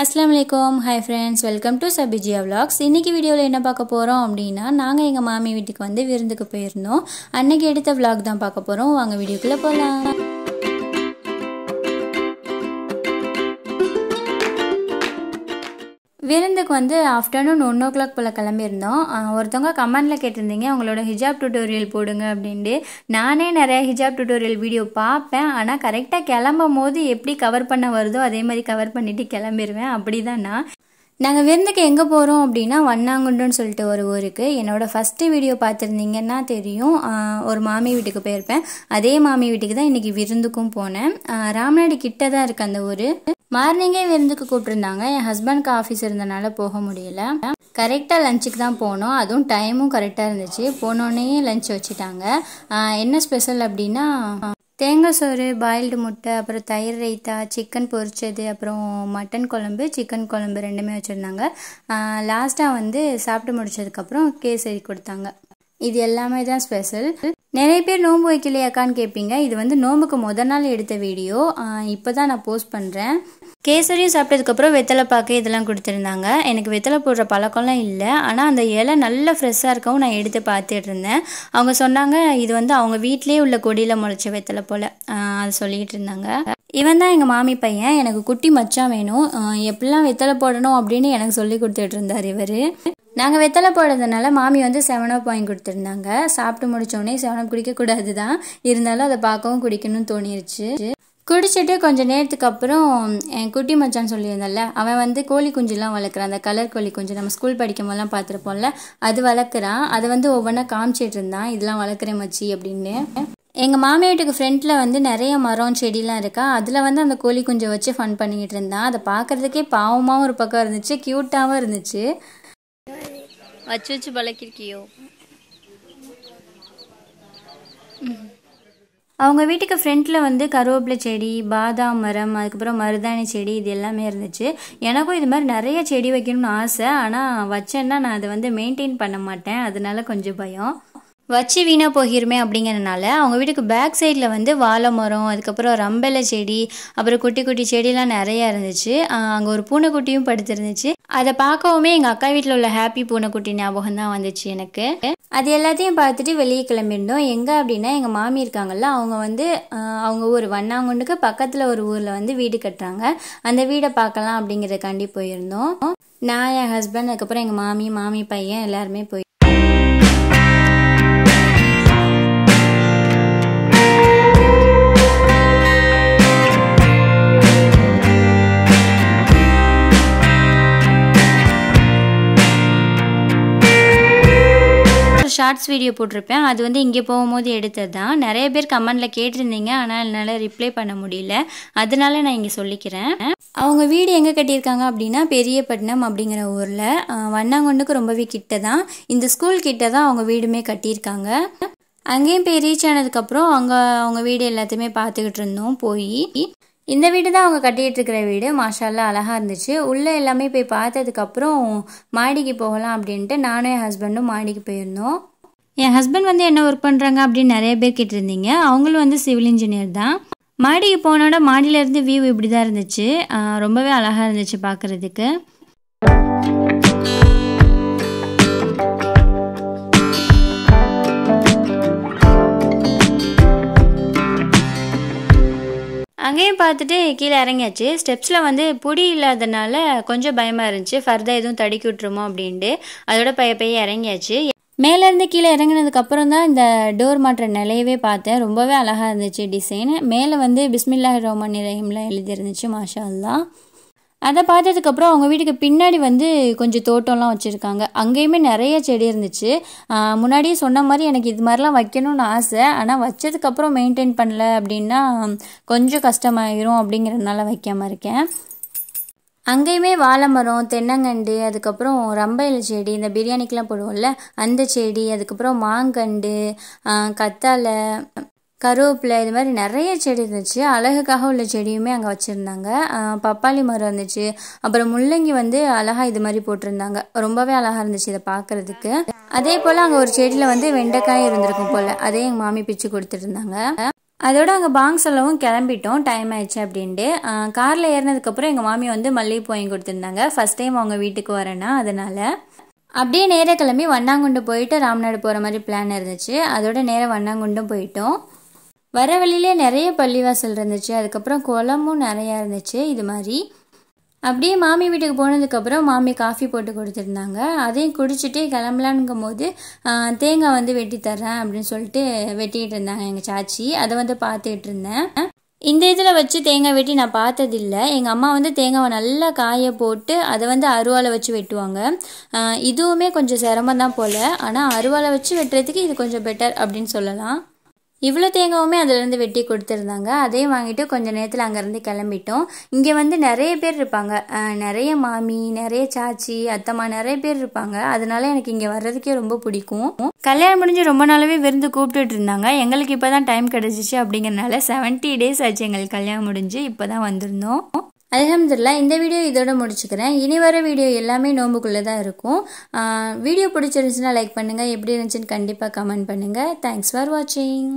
அஸ்லாம் வலைக்கம் hi friends welcome to Sabijiya vlogs இன்னைக்கு வீடியோவில் என்ன பார்க்க போகிறோம் அப்படின்னா நாங்கள் எங்கள் மாமி வீட்டுக்கு வந்து விருந்துக்கு போயிருந்தோம். அன்னைக்கு எடுத்த vlog தான் பார்க்க போகிறோம் வாங்க வீடியோக்குள்ளே போகலாம் விருந்துக்கு வந்து ஆஃப்டர்நூன் ஒன் ஓ கிளாக் போல் கிளம்பியிருந்தோம். ஒருத்தவங்க கமெண்டில் கேட்டிருந்தீங்க உங்களோட ஹிஜாப் டுட்டோரியல் போடுங்க அப்படின்ட்டு. நானே நிறைய ஹிஜாப் டுட்டோரியல் வீடியோ பார்ப்பேன். ஆனால் கரெக்டாக கிளம்பும் போது எப்படி கவர் பண்ண வருதோ அதே மாதிரி கவர் பண்ணிவிட்டு கிளம்பிடுவேன் அப்படி தான் நான். நாங்கள் விருந்துக்கு எங்கே போகிறோம் அப்படின்னா வண்ணாங்குண்டுன்னு சொல்லிட்டு ஒரு ஊருக்கு என்னோடய ஃபஸ்ட்டு வீடியோ பார்த்துருந்தீங்கன்னா தெரியும். ஒரு மாமி வீட்டுக்கு போயிருப்பேன். அதே மாமி வீட்டுக்கு தான் இன்றைக்கி விருந்துக்கும் போனேன். ராமநாடு கிட்ட தான் இருக்குது அந்த ஊர். மார்னிங்கே விருந்துக்கு கூப்பிட்டுருந்தாங்க. என் ஹஸ்பண்ட்க்கு ஆஃபீஸ் இருந்தனால போக முடியல. கரெக்டாக லஞ்சுக்கு தான் போனோம். அதுவும் டைமும் கரெக்டாக இருந்துச்சு. போனோடனே லஞ்ச் வச்சுட்டாங்க. என்ன ஸ்பெஷல் அப்படின்னா தேங்காய் சோறு பாயில்டு முட்டை அப்புறம் தயிர் ரைத்தா சிக்கன் பொரிச்சது அப்புறம் மட்டன் குழம்பு சிக்கன் குழம்பு ரெண்டுமே வச்சுருந்தாங்க. லாஸ்ட்டாக வந்து சாப்பிட்டு முடிச்சதுக்கப்புறம் கேசரி கொடுத்தாங்க. இது எல்லாமே தான் ஸ்பெஷல் நிறைய பேர் நோன்பு வைக்கலையாக்கான்னு கேட்பீங்க இது வந்து நோம்புக்கு முத நாள் எடுத்த வீடியோ. இப்போ தான் நான் போஸ்ட் பண்ணுறேன் கேசரியும் சாப்பிட்டதுக்கப்புறம் வெத்தலை பாக்கு இதெல்லாம் கொடுத்துருந்தாங்க. எனக்கு வெத்தலை போடுற பழக்கம்லாம் இல்லை. ஆனால் அந்த இலை நல்ல ஃப்ரெஷ்ஷாக இருக்கவும் நான் எடுத்து பார்த்துட்டு இருந்தேன். அவங்க சொன்னாங்க இது வந்து அவங்க வீட்லேயே உள்ள கொடியில் முளைச்ச வெத்தலை போல். அது சொல்லிக்கிட்டு இருந்தாங்க. இவன் தான் எங்கள் மாமி பையன். எனக்கு குட்டி மச்சான் வேணும். எப்படிலாம் வெத்தலை போடணும் அப்படின்னு எனக்கு சொல்லி கொடுத்துட்டு இருந்தார் இவர். நாங்கள் வெத்தலை போடுறதுனால மாமி வந்து செவன் அப் வாங்கி கொடுத்துருந்தாங்க. சாப்பிட்டு முடித்தோடனே செவன் அப் குடிக்கக்கூடாது தான் இருந்தாலும் அதை பார்க்கவும் குடிக்கணும்னு தோணிருச்சு. குடிச்சிட்டு கொஞ்சம் நேரத்துக்கு அப்புறம் என் குட்டி மச்சான் சொல்லியிருந்தேன்ல அவன் வந்து கோழி குஞ்சுலாம் வளர்க்குறான். அந்த கலர் கோழி குஞ்சு நம்ம ஸ்கூல் படிக்கும் போதெல்லாம் பார்த்துருப்போம்ல அது வளர்க்குறான். அதை வந்து ஒவ்வொன்றா காமிச்சிட்டு இருந்தான். இதெல்லாம் வளர்க்குறேன் மச்சி அப்படின்னு. எங்கள் மாமி வீட்டுக்கு ஃப்ரண்ட்டில் வந்து நிறைய மரம் செடிலாம் இருக்கா. அதில் வந்து அந்த கோழி குஞ்சை வச்சு ஃபன் பண்ணிக்கிட்டு இருந்தான். அதை பார்க்குறதுக்கே பாவமாகவும் ஒரு பக்கம் இருந்துச்சு க்யூட்டாகவும் இருந்துச்சு. வச்சு வச்சு பழக்கிருக்கியோ அவங்க வீட்டுக்கு ஃப்ரண்ட்டில் வந்து கருவேப்பிலை செடி பாதாம் மரம் அதுக்கப்புறம் மருதாணி செடி இது எல்லாமே இருந்துச்சு. எனக்கும் இது மாதிரி நிறைய செடி வைக்கணும்னு ஆசை. ஆனால் வச்சேன்னா நான் அதை வந்து மெயின்டைன் பண்ண மாட்டேன். அதனால கொஞ்சம் பயம். வச்சு வீணாக போகிருமே அப்படிங்கிறனால அவங்க வீட்டுக்கு பேக் சைடில் வந்து வாழை மரம் அதுக்கப்புறம் ரம்பலை செடி அப்புறம் குட்டி குட்டி செடிலாம் நிறையா இருந்துச்சு. அங்கே ஒரு பூனைக்குட்டியும் படுத்திருந்துச்சு. அதை பார்க்கவுமே எங்கள் அக்கா வீட்டில் உள்ள ஹாப்பி பூனைக்குட்டி ஞாபகம் தான் வந்துச்சு எனக்கு. அது எல்லாத்தையும் பார்த்துட்டு வெளியே கிளம்பியிருந்தோம். எங்கே அப்படின்னா எங்கள் மாமி இருக்காங்கல்ல அவங்க வந்து அவங்க ஊர் வண்ணாங்குண்டுக்கு பக்கத்தில் ஒரு ஊரில் வந்து வீடு கட்டுறாங்க. அந்த வீடை பார்க்கலாம் அப்படிங்கிறதுக்காண்டி போயிருந்தோம். நான் என் ஹஸ்பண்ட் அதுக்கப்புறம் எங்கள் மாமி மாமி பையன் எல்லாருமே போய் ஷார்ட்ஸ் வீடியோ போட்டிருப்பேன். அது வந்து இங்கே போகும்போது எடுத்தது தான். நிறைய பேர் கமெண்டில் கேட்டிருந்தீங்க. ஆனால் என்னால் ரிப்ளை பண்ண முடியல. அதனால நான் இங்கே சொல்லிக்கிறேன். அவங்க வீடு எங்கே கட்டியிருக்காங்க அப்படின்னா பெரியப்பட்டினம் அப்படிங்கிற ஊரில். வண்ணாங்கொண்டுக்கு ரொம்பவே கிட்ட தான் இந்த ஸ்கூல் கிட்ட தான் அவங்க வீடுமே கட்டியிருக்காங்க. அங்கேயும் போய் ரீச் ஆனதுக்கப்புறம் அங்கே அவங்க வீடு எல்லாத்தையுமே பார்த்துக்கிட்டு இருந்தோம். போய் இந்த வீடு தான் அவங்க கட்டிகிட்டு இருக்கிற வீடு. மாஷாலாம் அழகாக இருந்துச்சு. உள்ளே எல்லாமே போய் பார்த்ததுக்கப்புறம் மாடிக்கு போகலாம் அப்படின்ட்டு நானும் என் ஹஸ்பண்டும் மாடிக்கு போயிருந்தோம். என் ஹஸ்பண்ட் வந்து என்ன ஒர்க் பண்ணுறாங்க அப்படின்னு நிறைய பேர் கேட்டிருந்தீங்க. அவங்களும் வந்து சிவில் இன்ஜினியர் தான். மாடிக்கு போனோட மாடியிலேருந்து வியூ இப்படி தான் இருந்துச்சு. ரொம்பவே அழகாக இருந்துச்சு பார்க்குறதுக்கு. அங்கேயும் பார்த்துட்டு கீழே இறங்கியாச்சு. ஸ்டெப்ஸில் வந்து பொடி இல்லாதனால கொஞ்சம் பயமாக இருந்துச்சு. ஃபர்தர் எதுவும் தடுக்கி விட்டுருமோ அப்படின்ட்டு அதோட பைய பைய இறங்கியாச்சு. மேலேருந்து கீழே இறங்கினதுக்கு அப்புறம் தான் இந்த டோர் மாட்டுற நிலையவே பார்த்தேன். ரொம்பவே அழகாக இருந்துச்சு டிசைன் மேலே வந்து பிஸ்மில்லா ரோமன் ரஹீம்லாம் எழுதியிருந்துச்சு மாஷா அல்லா அதை பார்த்ததுக்கப்புறம் அவங்க வீட்டுக்கு பின்னாடி வந்து கொஞ்சம் தோட்டம்லாம் வச்சுருக்காங்க. அங்கேயுமே நிறைய செடி இருந்துச்சு. முன்னாடியே சொன்ன மாதிரி எனக்கு இது மாதிரிலாம் வைக்கணும்னு ஆசை. ஆனால் வச்சதுக்கப்புறம் மெயின்டைன் பண்ணல அப்படின்னா கொஞ்சம் கஷ்டமாயிரும் அப்படிங்கிறதுனால வைக்காமல் இருக்கேன். அங்கேயுமே வாழை மரம் தென்னங்கண்டு அதுக்கப்புறம் ரம்பையில செடி இந்த பிரியாணிக்கெலாம் போடுவோம்ல அந்த செடி அதுக்கப்புறம் மாங்கண்டு கத்தாழை கருவேப்பிலை இது மாதிரி நிறைய செடி இருந்துச்சு. அழகுக்காக உள்ள செடியுமே அங்கே வச்சுருந்தாங்க. பப்பாளி மரம் இருந்துச்சு. அப்புறம் முள்ளங்கி வந்து அழகா இது மாதிரி போட்டிருந்தாங்க. ரொம்பவே அழகா இருந்துச்சு இதை பார்க்கறதுக்கு அதே போல் அங்கே ஒரு செடியில் வந்து வெண்டைக்காய் இருந்திருக்கும் போல். அதே எங்கள் மாமி பிச்சு கொடுத்துருந்தாங்க அதோட அங்கே பாங் சொல்லவும் கிளம்பிட்டோம். டைம் ஆயிடுச்சு அப்படின்ட்டு. காரில் ஏறினதுக்கப்புறம் எங்கள் மாமி வந்து மல்லிகைப்பூ வாங்கி கொடுத்துருந்தாங்க. ஃபஸ்ட் டைம் அவங்க வீட்டுக்கு வரேன்னா அதனால். அப்படியே நேராக கிளம்பி வண்ணாங்குண்டு போயிட்டு ராம்நாடு போகிற மாதிரி பிளான் இருந்துச்சு. அதோட நேராக வண்ணாங்குண்டும் போயிட்டோம். வர வழியிலே நிறைய பள்ளிவாசல் இருந்துச்சு. அதுக்கப்புறம் குளமும் நிறையா இருந்துச்சு. இது மாதிரி. அப்படியே மாமி வீட்டுக்கு போனதுக்கப்புறம் மாமி காஃபி போட்டு கொடுத்துருந்தாங்க. அதையும் குடிச்சிட்டு கிளம்பலான்ங்கும் போது தேங்காய் வந்து வெட்டி தர்றேன் அப்படின்னு சொல்லிட்டு வெட்டிக்கிட்டு இருந்தாங்க எங்கள் சாச்சி. அதை வந்து பார்த்துக்கிட்டு இருந்தேன். இந்த இதில் வச்சு தேங்காய் வெட்டி நான் பார்த்ததில்ல. எங்கள் அம்மா வந்து தேங்காவை நல்லா காய போட்டு அதை வந்து அருவாலை வச்சு வெட்டுவாங்க. இதுவுமே கொஞ்சம் சிரமம் தான் போல். ஆனால் அருவாலை வச்சு வெட்டுறதுக்கு இது கொஞ்சம் பெட்டர் அப்படின்னு சொல்லலாம். இவ்வளோ தேங்காவுமே அதுலேருந்து வெட்டி கொடுத்துருந்தாங்க. அதையும் வாங்கிட்டு கொஞ்சம் நேரத்தில் அங்கேருந்து கிளம்பிட்டோம். இங்கே வந்து நிறைய பேர் இருப்பாங்க. நிறைய மாமி நிறைய சாச்சி அத்தம்மா நிறைய பேர் இருப்பாங்க. அதனால எனக்கு இங்கே வர்றதுக்கே ரொம்ப பிடிக்கும். கல்யாணம் முடிஞ்சு ரொம்ப நாளாவே விருந்து கூப்பிட்டுட்டு இருந்தாங்க. எங்களுக்கு இப்போ தான் டைம் கிடச்சிச்சு அப்படிங்கிறனால செவன்ட்டி டேஸ் ஆச்சு எங்களுக்கு கல்யாணம் முடிஞ்சு. இப்போ தான் வந்திருந்தோம். அலமதுல்லா இந்த வீடியோ இதோட முடிச்சுக்கிறேன். இனி வர வீடியோ எல்லாமே நோம்புக்குள்ளே தான் இருக்கும். வீடியோ பிடிச்சிருந்துச்சுன்னா லைக் பண்ணுங்கள் எப்படி இருந்துச்சுன்னு கண்டிப்பாக கமெண்ட் பண்ணுங்கள் தேங்க்ஸ் ஃபார் வாட்சிங்